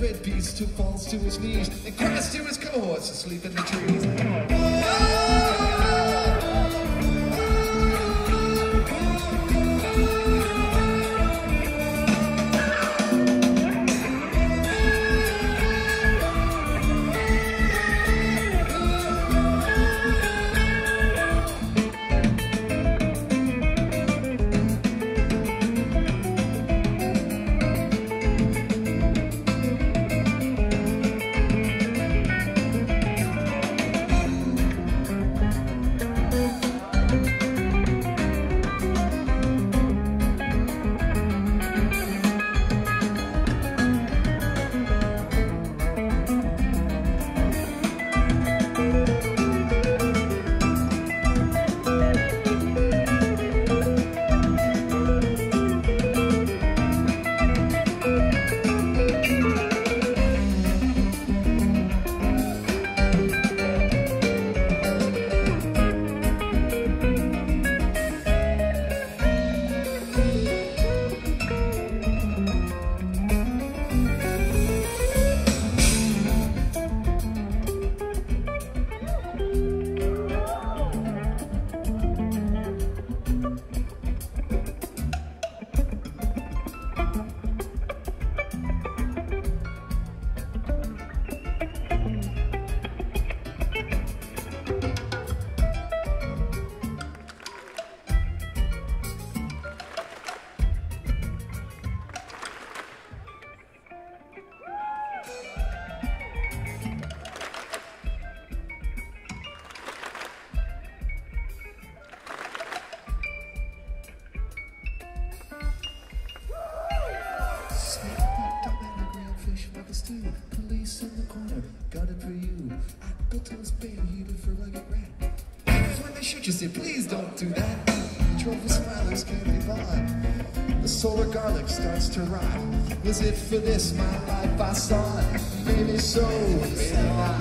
the beast who falls to his knees and cries to his cohorts asleep in the trees. Snake You, say, please don't do that. Trophy smilers can't be bought. The solar garlic starts to rot. Was it for this my life I saw it? Maybe so, maybe not.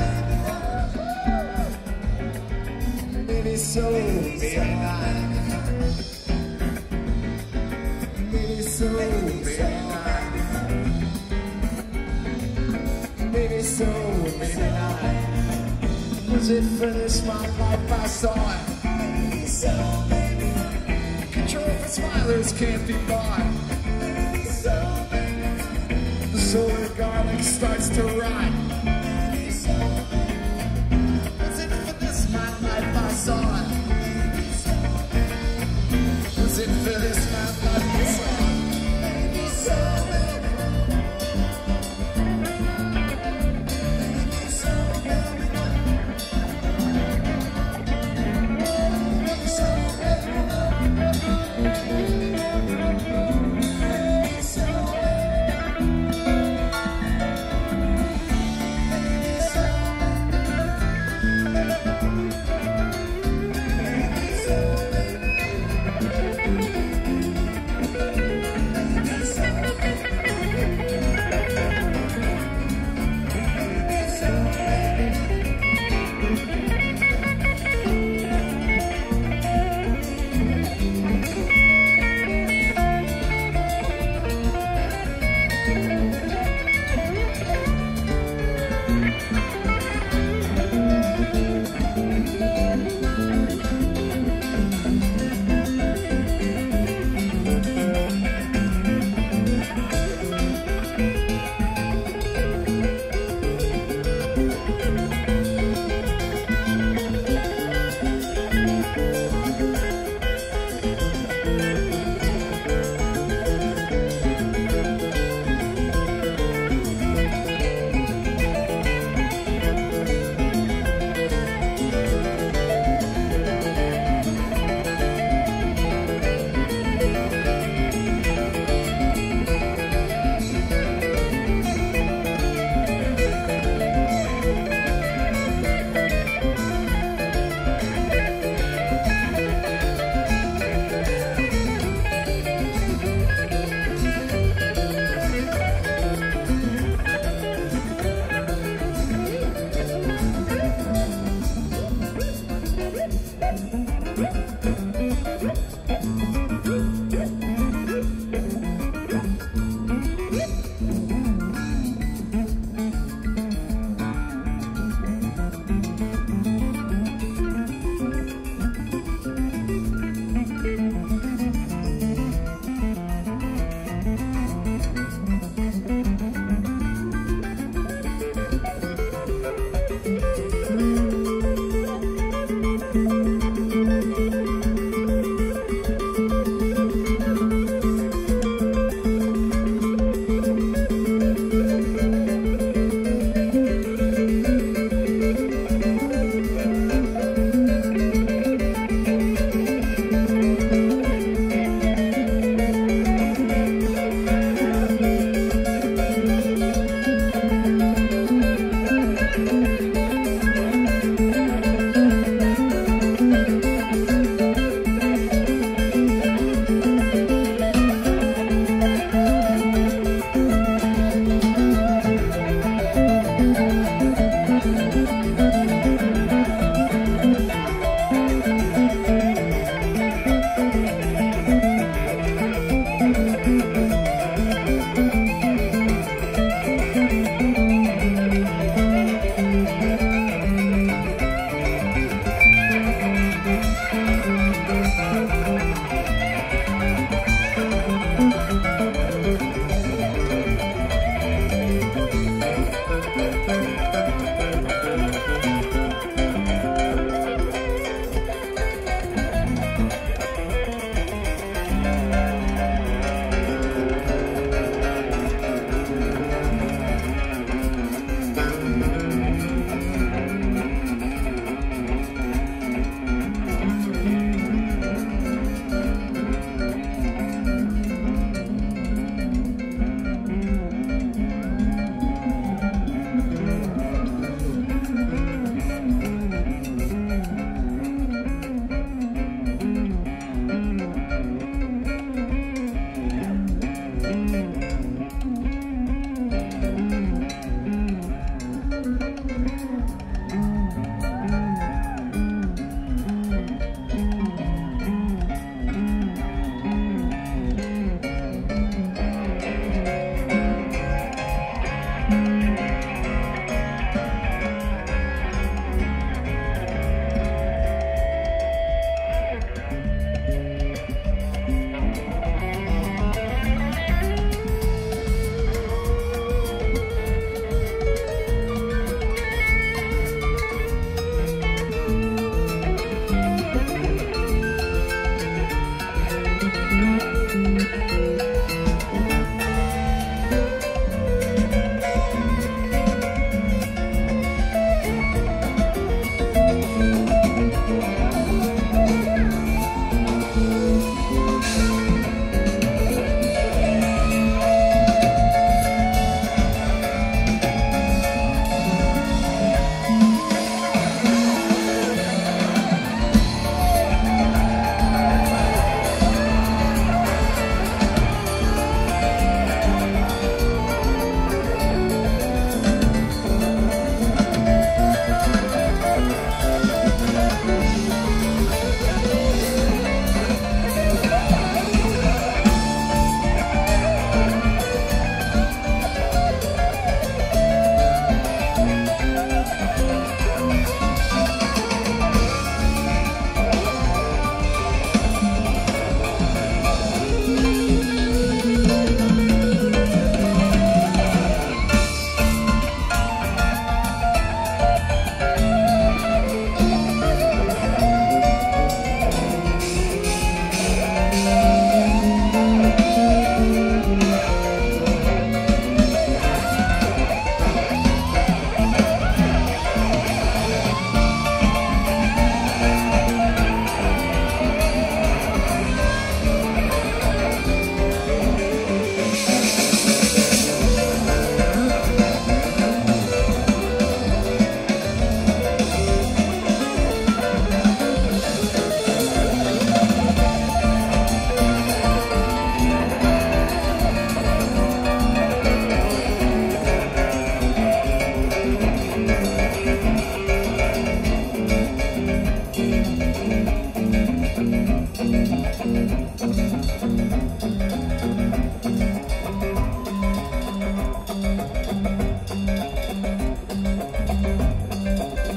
Maybe so, maybe not. Maybe so, maybe not. Maybe so, maybe not. Was it for this my life I saw it? So, not. Control for smilers can't be bought. So, not. The solar garlic starts to rot.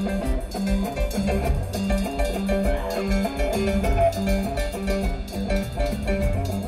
Thank you.